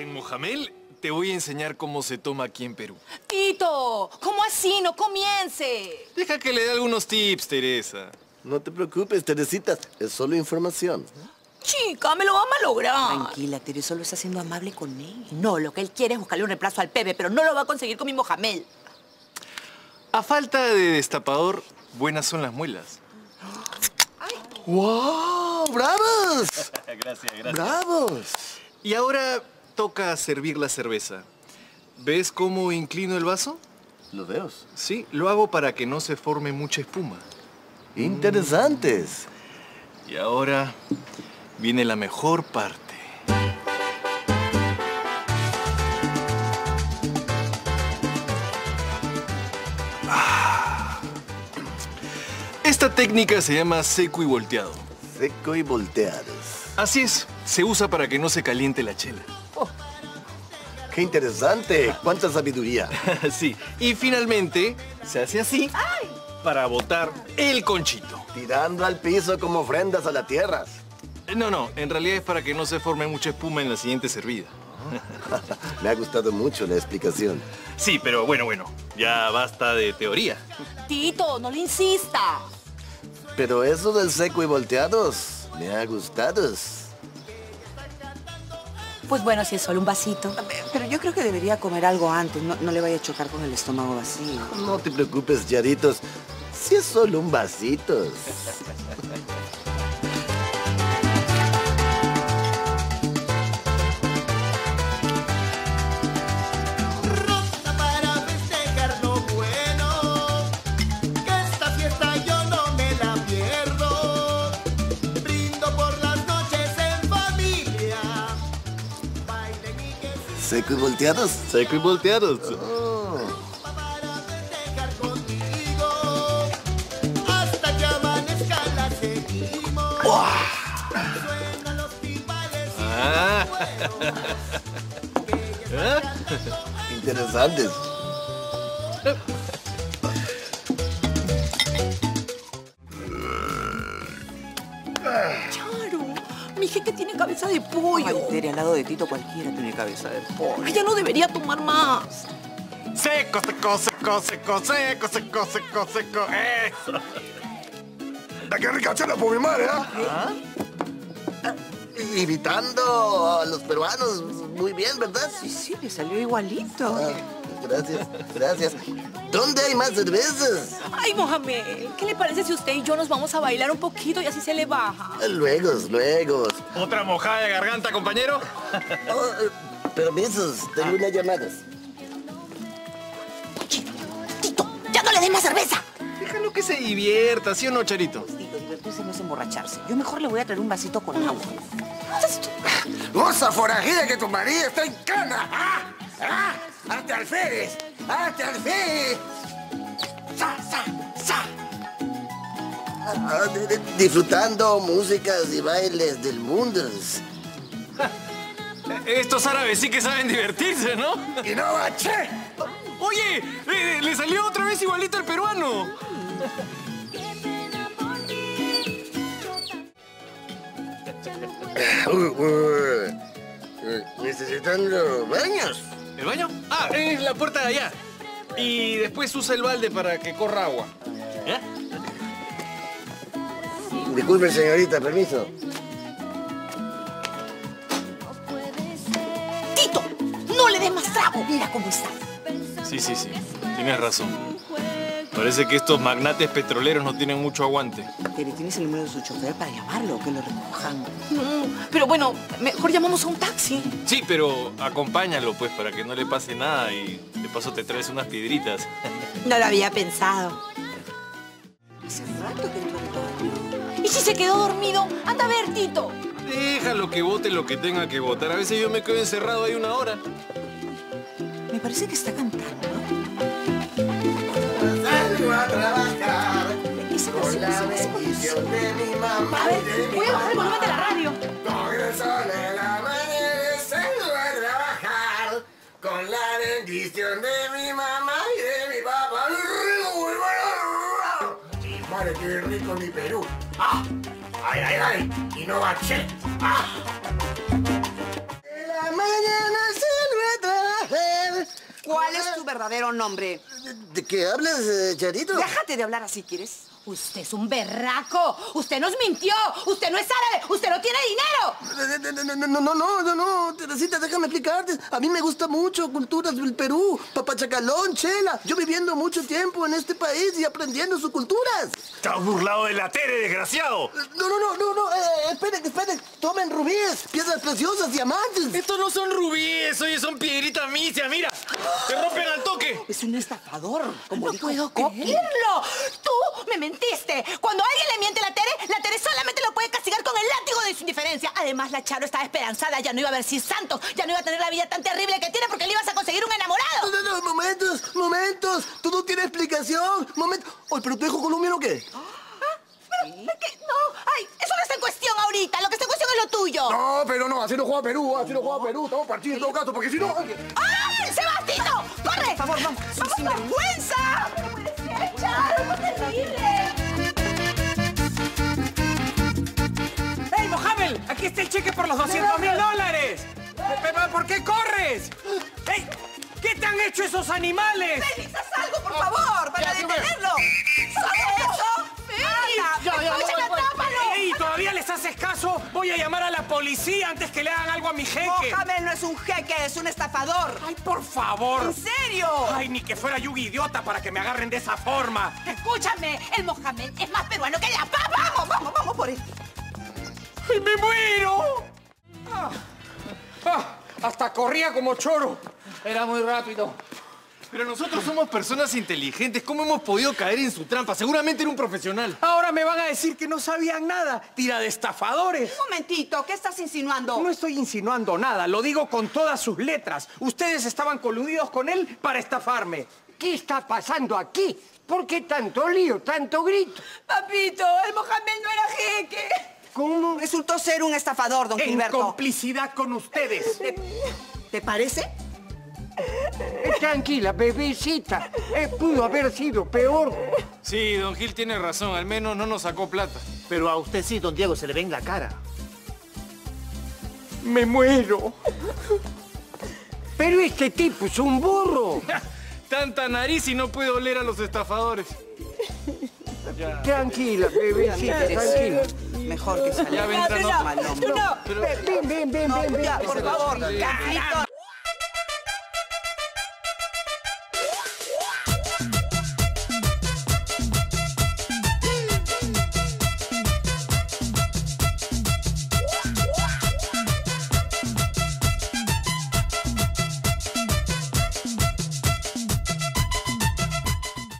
En Mojamel te voy a enseñar cómo se toma aquí en Perú. Tito, ¿cómo así? No comience. Deja que le dé algunos tips, Teresa. No te preocupes, Teresita. Es solo información. Chica, me lo va a malograr. Tranquila, Tere, solo está siendo amable con él. No, lo que él quiere es buscarle un reemplazo al Pepe, pero no lo va a conseguir con mi Mohamed. A falta de destapador, buenas son las muelas. ¡Wow! ¡Bravos! gracias, gracias. ¡Bravos! Y ahora toca servir la cerveza. ¿Ves cómo inclino el vaso? ¿Lo veo? Sí, lo hago para que no se forme mucha espuma. Interesantes. Y ahora viene la mejor parte. Ah. Esta técnica se llama seco y volteado. Seco y volteados. Así es, se usa para que no se caliente la chela. ¡Qué interesante! ¡Cuánta sabiduría! sí, y finalmente se hace así para botar el conchito. Tirando al piso como ofrendas a la tierra. No, no, en realidad es para que no se forme mucha espuma en la siguiente servida. Me ha gustado mucho la explicación. Sí, pero bueno, bueno, ya basta de teoría. Tito, no le insista. Pero eso del seco y volteados me ha gustado. Pues bueno, si es solo un vasito. Pero yo creo que debería comer algo antes. No, no le vaya a chocar con el estómago vacío. No te preocupes, Yaritos. Si es solo un vasito. ¿Seco y volteados? Seco y volteados. para festejar contigo, hasta mi jeque tiene cabeza de pollo. Ay, Tere, al lado de Tito cualquiera tiene cabeza de pollo. Ella no debería tomar más. Seco, seco, seco, seco, seco, seco, seco, seco. Eso. ¡Da qué rica chela por mi madre, ¿ah? Imitando a los peruanos muy bien, ¿verdad? Sí, sí, le salió igualito. Ah, gracias, gracias. ¿Dónde hay más cervezas? Ay, Mohamed, ¿qué le parece si usted y yo nos vamos a bailar un poquito y así se le baja? Luego, luego. ¿Otra mojada de garganta, compañero? Oh, eh, permisos, tengo unas llamadas. Tito, ya no le dé más cerveza. Déjalo que se divierta, ¿sí o no, Charito? Tito, divertirse no es emborracharse. Yo mejor le voy a traer un vasito con agua. ¡Osa forajida que tu marido está en cana! ¡Ah! ¡Ah! ¡Hazte alférez! ¡Hazte alférez! ¡Sa, sa, sa! Ah, di- di- disfrutando músicas y bailes del mundo. Estos árabes sí que saben divertirse, ¿no? ¡Y no baché! Oye, le, le salió otra vez igualito al peruano. Uh, uh, eh, necesitando baños. ¿El baño? Ah, es la puerta de allá. Y después usa el balde para que corra agua. ¿Ya? Disculpe, señorita, permiso. Tito, no le dé más trago. Mira cómo está. Sí, sí, sí. Tienes razón. Parece que estos magnates petroleros no tienen mucho aguante. Tere, ¿tienes el número de su chofer para llamarlo o que lo recojan? No, pero bueno, mejor llamamos a un taxi. Sí, pero acompáñalo, pues, para que no le pase nada y de paso te traes unas piedritas. No lo había pensado. Hace rato que. ¿Y si se quedó dormido? Anda a ver, Tito. Déjalo que vote lo que tenga que votar. A veces yo me quedo encerrado ahí una hora. Me parece que está cantando. Ver, voy a bajar el volumen de la radio. Con el sol de la mañana salgo a trabajar con la bendición de mi mamá y de mi papá. Y madre, qué rico mi Perú. ¡Ah! ¡Ay, ay, ay! Y no baché. ¡Ah! La mañana verdadero nombre? ¿De, de qué hablas, eh, Charito? Déjate de hablar así, ¿quieres? Usted es un berraco. Usted nos mintió. Usted no es árabe. Usted no tiene dinero. No, no, no, no, no, no, Teresita, déjame explicarte. A mí me gusta mucho culturas del Perú, papachacalón, chela. Yo viviendo mucho tiempo en este país y aprendiendo sus culturas. ¡Te has burlado de la Tere, desgraciado! No, no, no, no, no, eh, esperen, esperen. Tomen rubíes, piedras preciosas, diamantes. Estos no son rubíes, oye, son piedritas misia, mira. Te rompen al toque. Es un estafador. Como No dijo puedo creerlo. Tú me mentiste. Cuando alguien le miente a la Tere, la Tere solamente lo puede castigar con el látigo de su indiferencia. Además, la Charo estaba esperanzada. Ya no iba a ver si santos. Ya no iba a tener la vida tan terrible que tiene porque le ibas a conseguir un No, enamorado. no, no, momentos, momentos. Todo tiene explicación. Momento. Oye, pero tu hijo colombiano, ¿qué? Pero, ¿de qué? No, ay, eso no está en cuestión ahorita. Lo que está en cuestión es lo tuyo. No, pero no, así no juega Perú, así no juega Perú. Estamos partidos en todo caso, porque si no... ¡Ay, Sebastino! ¡Corre! Por favor, vamos. ¡Vamos, Sin vergüenza! Los 200 mil dólares. Pe- pe- ¿Por qué corres? ¡Ey! ¿Qué te han hecho esos animales? ¡Félix, haz algo, por favor, para detenerlo! ¿Sabes eso? Ya. ¿Todavía les haces caso? Voy a llamar a la policía antes que le hagan algo a mi jeque. Mohamed no es un jeque, es un estafador. ¡Ay, por favor! ¿En serio? ¡Ay, ni que fuera Yugi idiota para que me agarren de esa forma! Escúchame, el Mohamed es más peruano que la papa. Vamos, vamos, vamos por. ¡Ay, me muero! Ah, ah, hasta corría como choro. Era muy rápido. Pero nosotros somos personas inteligentes. ¿Cómo hemos podido caer en su trampa? Seguramente era un profesional. Ahora me van a decir que no sabían nada. Tira de estafadores. Un momentito, ¿qué estás insinuando? No estoy insinuando nada, lo digo con todas sus letras. Ustedes estaban coludidos con él para estafarme. ¿Qué está pasando aquí? ¿Por qué tanto lío, tanto grito? Papito, el Mohamed no era jeque. ¿Cómo? Resultó ser un estafador, don En Gilberto. complicidad con ustedes. ¿Te, te parece? Eh, Tranquila, bebecita. Eh, pudo haber sido peor. Sí, don Gil tiene razón. Al menos no nos sacó plata. Pero a usted sí, don Diego, se le ve en la cara. Me muero. Pero este tipo es un burro. Tanta nariz y no puede oler a los estafadores. Tranquila, bebecita, tranquila. Mejor que salga. Ya ven, No, ven, ven. ya, por favor, Carlito.